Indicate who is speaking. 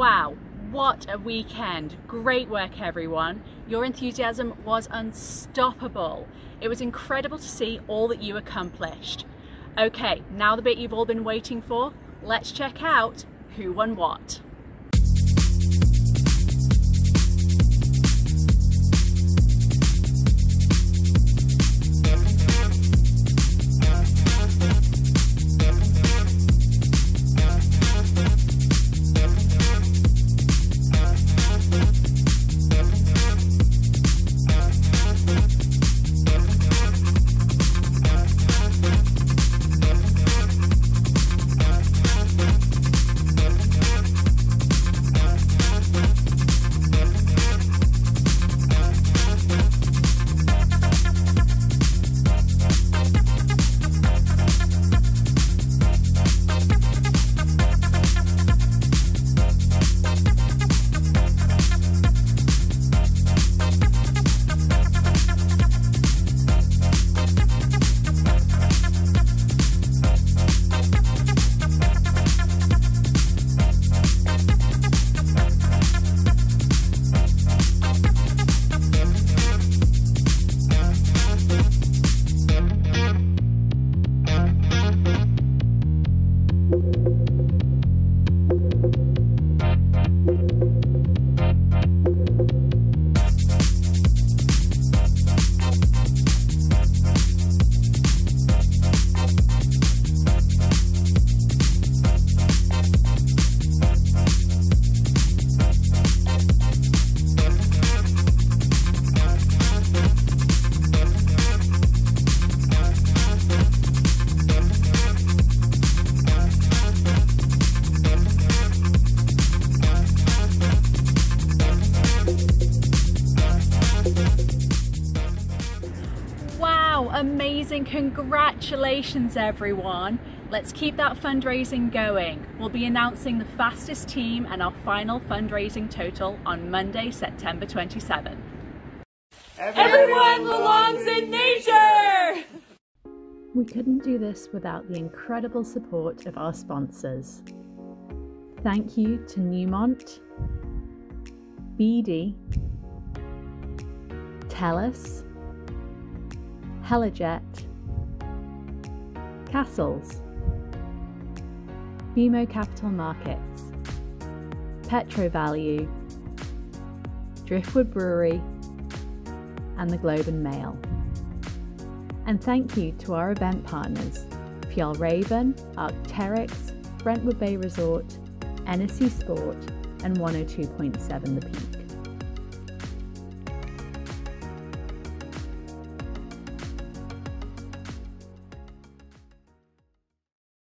Speaker 1: Wow, what a weekend. Great work, everyone. Your enthusiasm was unstoppable. It was incredible to see all that you accomplished. Okay, now the bit you've all been waiting for, let's check out who won what. Amazing. Congratulations, everyone. Let's keep that fundraising going. We'll be announcing the fastest team and our final fundraising total on Monday, September 27th.
Speaker 2: Everyone belongs in nature!
Speaker 3: We couldn't do this without the incredible support of our sponsors. Thank you to Newmont, BD, TELUS, Helijet, Castles, BMO Capital Markets, Petrovalue, Driftwood Brewery, and the Globe and Mail. And thank you to our event partners, Fjällräven, Arc'teryx, Brentwood Bay Resort, NSC Sport, and 102.7 The Peak.